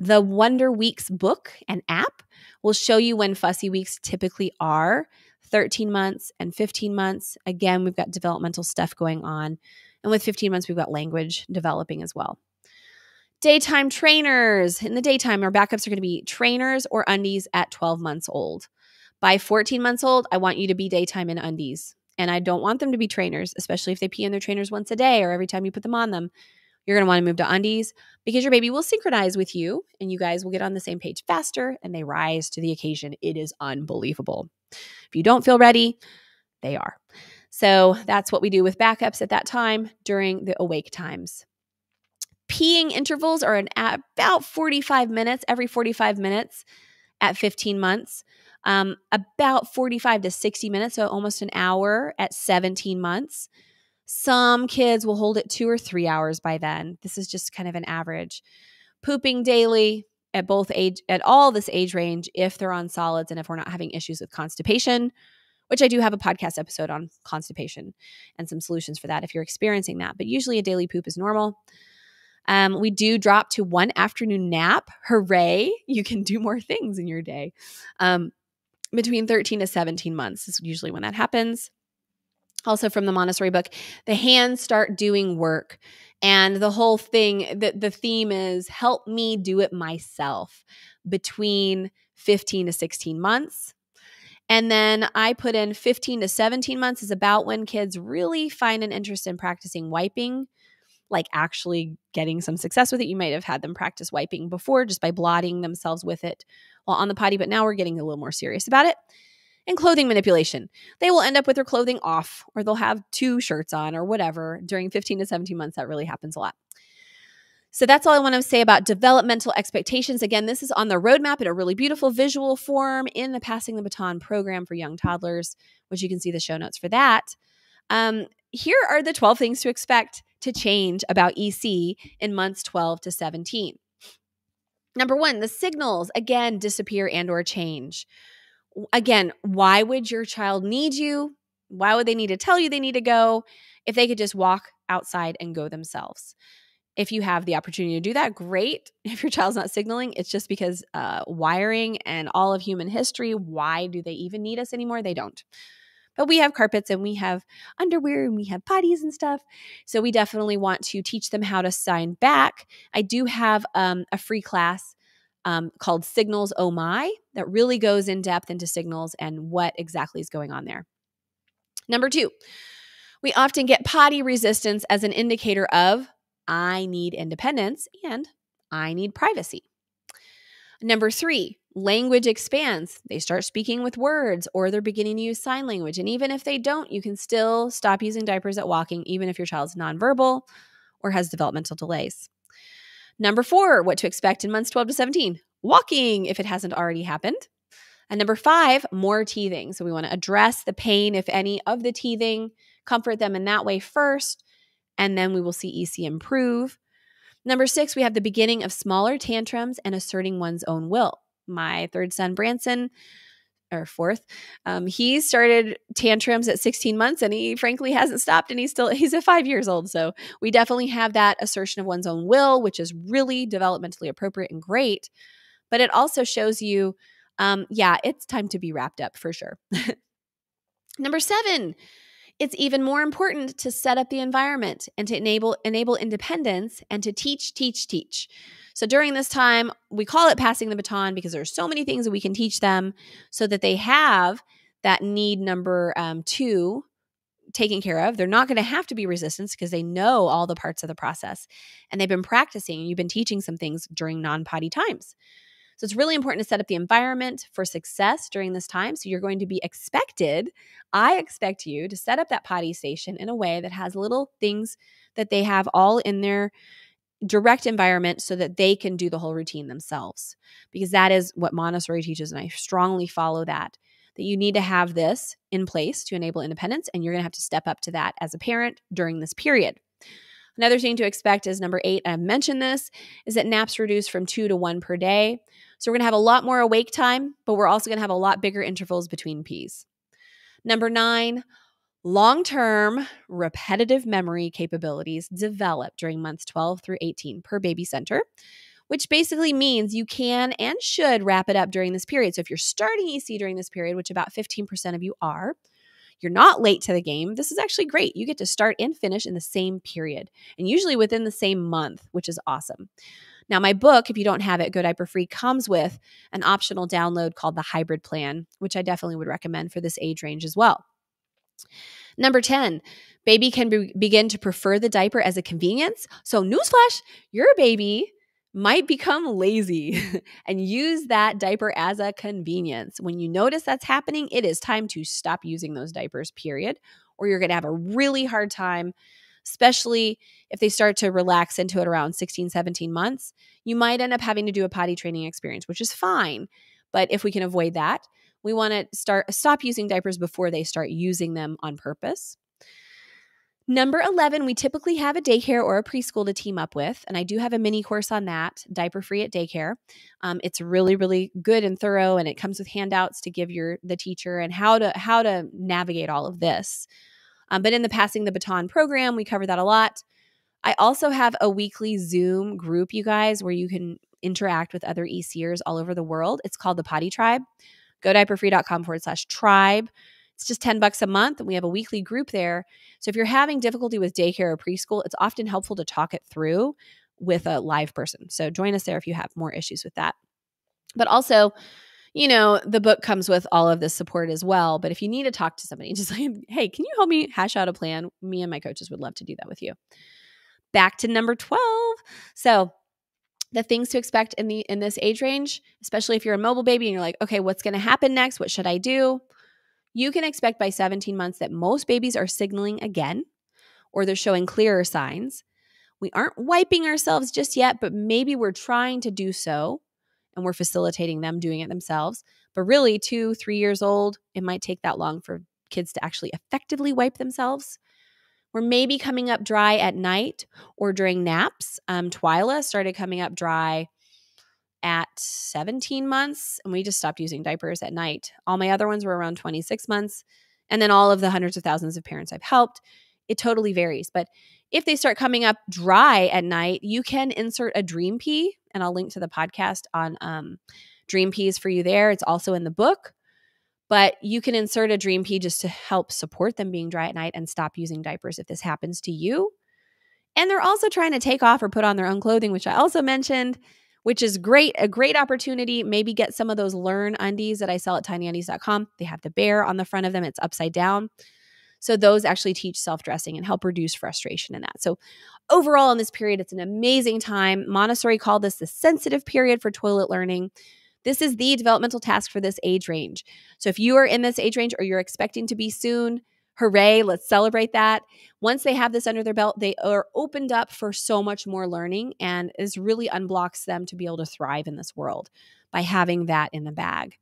The Wonder Weeks book and app will show you when fussy weeks typically are 13 months and 15 months. Again, we've got developmental stuff going on. And with 15 months, we've got language developing as well. Daytime trainers. In the daytime, our backups are going to be trainers or undies at 12 months old. By 14 months old, I want you to be daytime in undies. And I don't want them to be trainers, especially if they pee in their trainers once a day or every time you put them on them. You're going to want to move to undies because your baby will synchronize with you and you guys will get on the same page faster and they rise to the occasion. It is unbelievable. If you don't feel ready, they are. So that's what we do with backups at that time during the awake times. Peeing intervals are an about 45 minutes, every 45 minutes at 15 months, um, about 45 to 60 minutes, so almost an hour at 17 months. Some kids will hold it two or three hours by then. This is just kind of an average. Pooping daily at both age, at all this age range, if they're on solids and if we're not having issues with constipation, which I do have a podcast episode on constipation and some solutions for that if you're experiencing that. But usually a daily poop is normal. Um, we do drop to one afternoon nap. Hooray! You can do more things in your day. Um, between 13 to 17 months is usually when that happens. Also, from the Montessori book, the hands start doing work. And the whole thing, the, the theme is help me do it myself between 15 to 16 months. And then I put in 15 to 17 months is about when kids really find an interest in practicing wiping like actually getting some success with it. You might have had them practice wiping before just by blotting themselves with it while on the potty, but now we're getting a little more serious about it. And clothing manipulation. They will end up with their clothing off, or they'll have two shirts on, or whatever. During 15 to 17 months, that really happens a lot. So that's all I want to say about developmental expectations. Again, this is on the roadmap in a really beautiful visual form in the Passing the Baton program for young toddlers, which you can see the show notes for that. Um, here are the 12 things to expect to change about EC in months 12 to 17. Number 1, the signals again disappear and or change. Again, why would your child need you? Why would they need to tell you they need to go if they could just walk outside and go themselves? If you have the opportunity to do that, great. If your child's not signaling, it's just because uh, wiring and all of human history, why do they even need us anymore? They don't. But we have carpets and we have underwear and we have potties and stuff. So we definitely want to teach them how to sign back. I do have um, a free class um, called Signals Oh My that really goes in depth into signals and what exactly is going on there. Number two, we often get potty resistance as an indicator of I need independence and I need privacy. Number three, language expands. They start speaking with words or they're beginning to use sign language. And even if they don't, you can still stop using diapers at walking, even if your child's nonverbal or has developmental delays. Number four, what to expect in months 12 to 17 walking if it hasn't already happened. And number five, more teething. So we want to address the pain, if any, of the teething, comfort them in that way first, and then we will see EC improve. Number six, we have the beginning of smaller tantrums and asserting one's own will my third son, Branson, or fourth, um, he started tantrums at 16 months and he frankly hasn't stopped and he's still, he's at five years old. So we definitely have that assertion of one's own will, which is really developmentally appropriate and great. But it also shows you, um, yeah, it's time to be wrapped up for sure. Number seven, it's even more important to set up the environment and to enable enable independence and to teach teach teach so during this time, we call it passing the baton because there's so many things that we can teach them so that they have that need number um, two taken care of. They're not going to have to be resistance because they know all the parts of the process and they've been practicing. You've been teaching some things during non potty times. So it's really important to set up the environment for success during this time. So you're going to be expected, I expect you to set up that potty station in a way that has little things that they have all in their direct environment so that they can do the whole routine themselves because that is what Montessori teaches and I strongly follow that that you need to have this in place to enable independence and you're going to have to step up to that as a parent during this period. Another thing to expect is number 8 I've mentioned this is that naps reduce from 2 to 1 per day. So we're going to have a lot more awake time, but we're also going to have a lot bigger intervals between pees. Number 9 Long term repetitive memory capabilities develop during months 12 through 18 per baby center, which basically means you can and should wrap it up during this period. So if you're starting EC during this period, which about 15% of you are, you're not late to the game. This is actually great. You get to start and finish in the same period and usually within the same month, which is awesome. Now, my book, if you don't have it, Go Diaper Free, comes with an optional download called the Hybrid Plan, which I definitely would recommend for this age range as well. Number 10, baby can be- begin to prefer the diaper as a convenience. So, newsflash, your baby might become lazy and use that diaper as a convenience. When you notice that's happening, it is time to stop using those diapers, period, or you're going to have a really hard time, especially if they start to relax into it around 16, 17 months. You might end up having to do a potty training experience, which is fine. But if we can avoid that, we want to start stop using diapers before they start using them on purpose. Number 11, we typically have a daycare or a preschool to team up with. And I do have a mini course on that, diaper free at daycare. Um, it's really, really good and thorough, and it comes with handouts to give your the teacher and how to how to navigate all of this. Um, but in the Passing the Baton program, we cover that a lot. I also have a weekly Zoom group, you guys, where you can interact with other ECers all over the world. It's called the Potty Tribe. godiaperfree.com forward slash tribe. It's just 10 bucks a month, and we have a weekly group there. So if you're having difficulty with daycare or preschool, it's often helpful to talk it through with a live person. So join us there if you have more issues with that. But also, you know, the book comes with all of this support as well. But if you need to talk to somebody, just like, hey, can you help me hash out a plan? Me and my coaches would love to do that with you. Back to number 12. So the things to expect in the in this age range, especially if you're a mobile baby and you're like, okay, what's going to happen next? What should I do? You can expect by 17 months that most babies are signaling again or they're showing clearer signs. We aren't wiping ourselves just yet, but maybe we're trying to do so and we're facilitating them doing it themselves. But really, two, three years old, it might take that long for kids to actually effectively wipe themselves. We're maybe coming up dry at night or during naps. Um, Twyla started coming up dry at 17 months, and we just stopped using diapers at night. All my other ones were around 26 months. And then all of the hundreds of thousands of parents I've helped, it totally varies. But if they start coming up dry at night, you can insert a dream pee, and I'll link to the podcast on um, dream pees for you there. It's also in the book. But you can insert a dream pee just to help support them being dry at night and stop using diapers if this happens to you. And they're also trying to take off or put on their own clothing, which I also mentioned which is great, a great opportunity. Maybe get some of those learn undies that I sell at tinyundies.com. They have the bear on the front of them, it's upside down. So those actually teach self dressing and help reduce frustration in that. So overall, in this period, it's an amazing time. Montessori called this the sensitive period for toilet learning. This is the developmental task for this age range. So if you are in this age range or you're expecting to be soon, hooray, let's celebrate that. Once they have this under their belt, they are opened up for so much more learning and is really unblocks them to be able to thrive in this world by having that in the bag.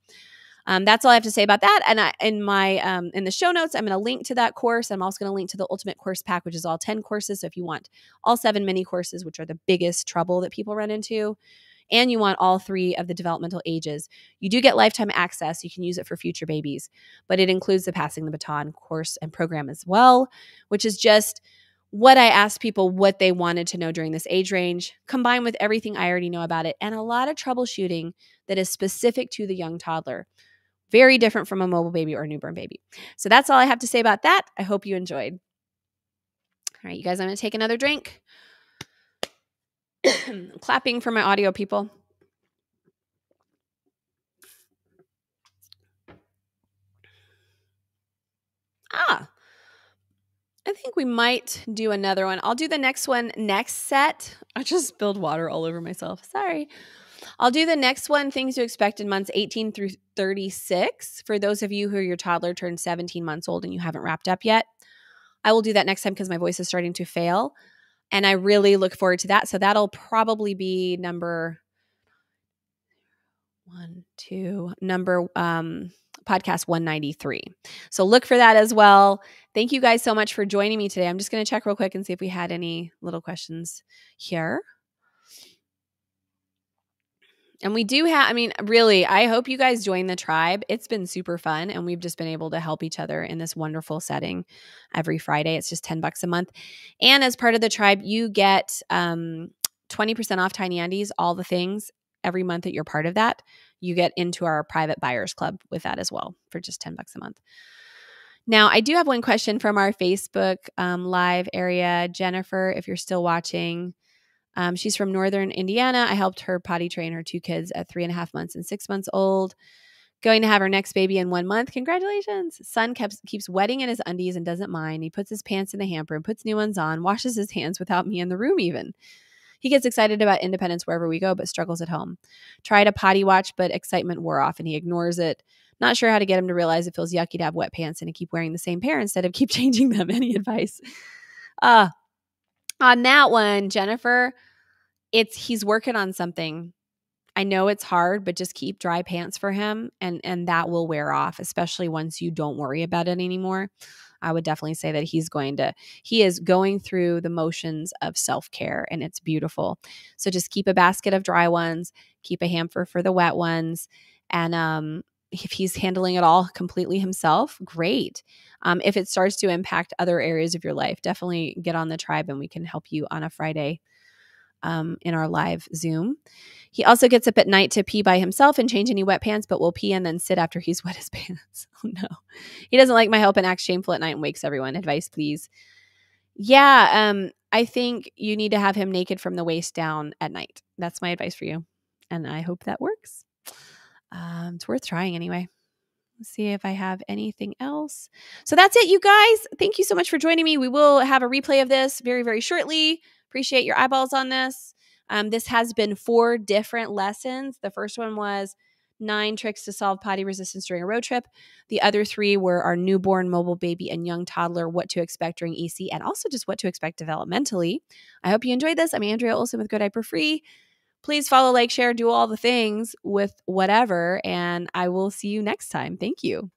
Um, that's all I have to say about that. And I, in my um, in the show notes, I'm going to link to that course. I'm also going to link to the Ultimate Course Pack, which is all 10 courses. So if you want all seven mini courses, which are the biggest trouble that people run into, and you want all three of the developmental ages, you do get lifetime access. You can use it for future babies, but it includes the Passing the Baton course and program as well, which is just what I asked people what they wanted to know during this age range, combined with everything I already know about it, and a lot of troubleshooting that is specific to the young toddler. Very different from a mobile baby or a newborn baby. So that's all I have to say about that. I hope you enjoyed. All right, you guys, I'm going to take another drink. clapping for my audio people. Ah, I think we might do another one. I'll do the next one next set. I just spilled water all over myself. Sorry. I'll do the next one things to expect in months 18 through 36 for those of you who are your toddler turned 17 months old and you haven't wrapped up yet. I will do that next time because my voice is starting to fail. And I really look forward to that. So that'll probably be number one, two, number um podcast 193. So look for that as well. Thank you guys so much for joining me today. I'm just going to check real quick and see if we had any little questions here. And we do have, I mean, really, I hope you guys join the tribe. It's been super fun. And we've just been able to help each other in this wonderful setting every Friday. It's just 10 bucks a month. And as part of the tribe, you get um, 20% off Tiny Undies, all the things every month that you're part of that. You get into our private buyers club with that as well for just 10 bucks a month. Now, I do have one question from our Facebook um, live area. Jennifer, if you're still watching, Um, she's from Northern Indiana. I helped her potty train her two kids at three and a half months and six months old. Going to have her next baby in one month. Congratulations. Son keeps, keeps wetting in his undies and doesn't mind. He puts his pants in the hamper and puts new ones on, washes his hands without me in the room, even. He gets excited about independence wherever we go, but struggles at home. Tried a potty watch, but excitement wore off and he ignores it. Not sure how to get him to realize it feels yucky to have wet pants and to keep wearing the same pair instead of keep changing them. Any advice? Uh, on that one, Jennifer, it's he's working on something. I know it's hard, but just keep dry pants for him and and that will wear off, especially once you don't worry about it anymore. I would definitely say that he's going to he is going through the motions of self-care and it's beautiful. So just keep a basket of dry ones, keep a hamper for the wet ones and um if he's handling it all completely himself, great. Um, if it starts to impact other areas of your life, definitely get on the tribe and we can help you on a Friday um, in our live Zoom. He also gets up at night to pee by himself and change any wet pants, but will pee and then sit after he's wet his pants. Oh no. He doesn't like my help and acts shameful at night and wakes everyone. Advice, please. Yeah, um, I think you need to have him naked from the waist down at night. That's my advice for you. And I hope that works. Um, it's worth trying anyway. Let's see if I have anything else. So that's it, you guys. Thank you so much for joining me. We will have a replay of this very, very shortly. Appreciate your eyeballs on this. Um, this has been four different lessons. The first one was nine tricks to solve potty resistance during a road trip. The other three were our newborn, mobile baby, and young toddler, what to expect during EC, and also just what to expect developmentally. I hope you enjoyed this. I'm Andrea Olson with Go Diaper Free please follow, like, share, do all the things with whatever. And I will see you next time. Thank you.